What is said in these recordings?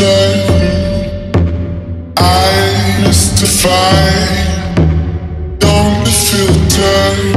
I used to fight Don't the filter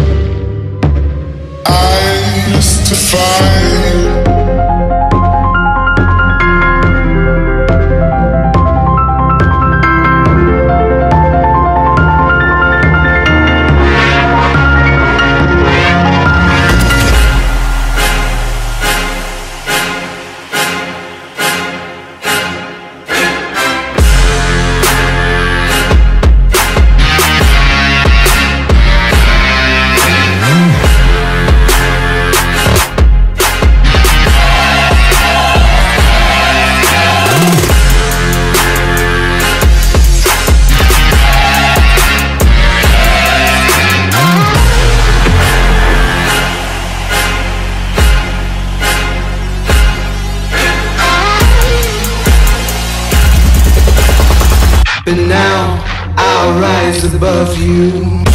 But now I'll rise above you.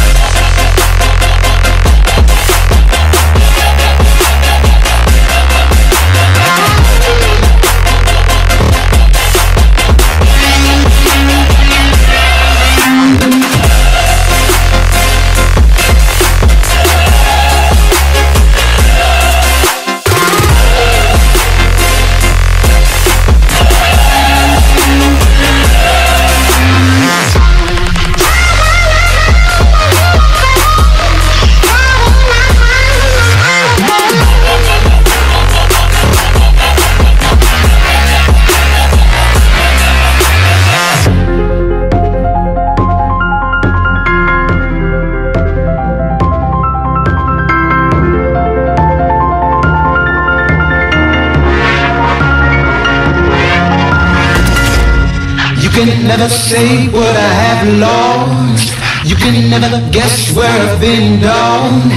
Never say what I have lost. You can never guess where I've been down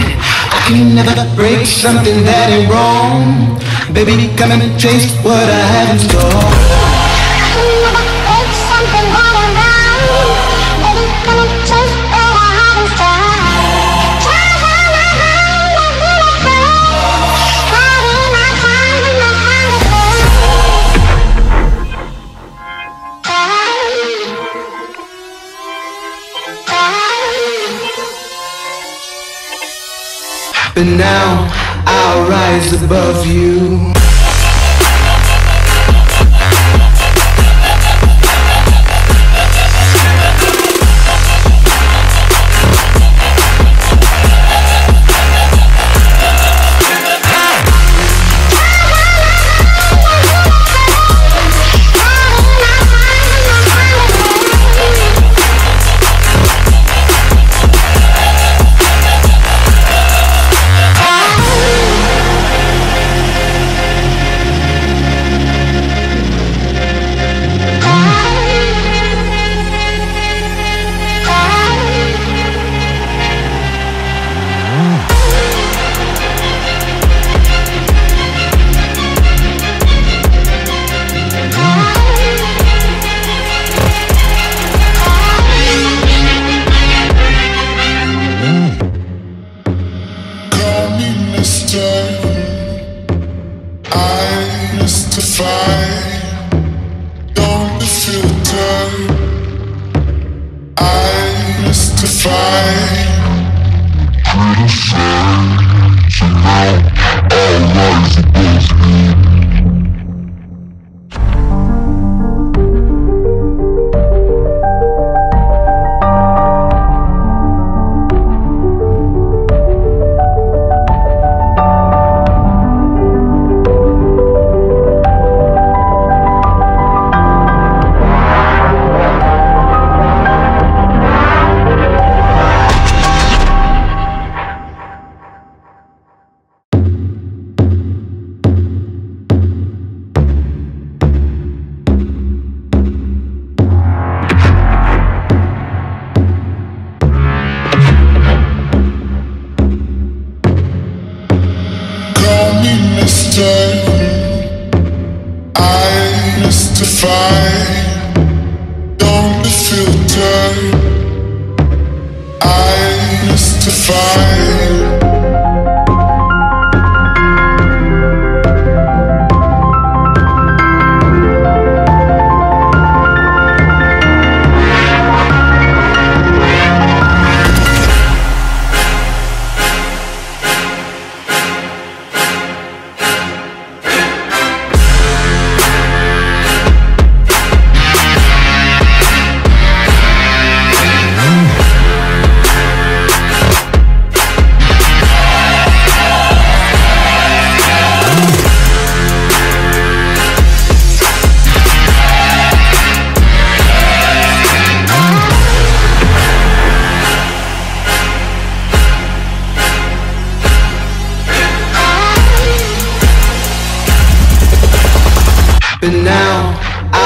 I can never break something that ain't wrong. Baby, come and taste what I have in store But now I'll rise above you Pretty beautify. So now all lies. fight.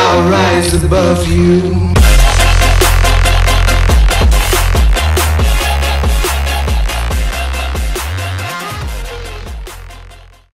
I'll rise above you.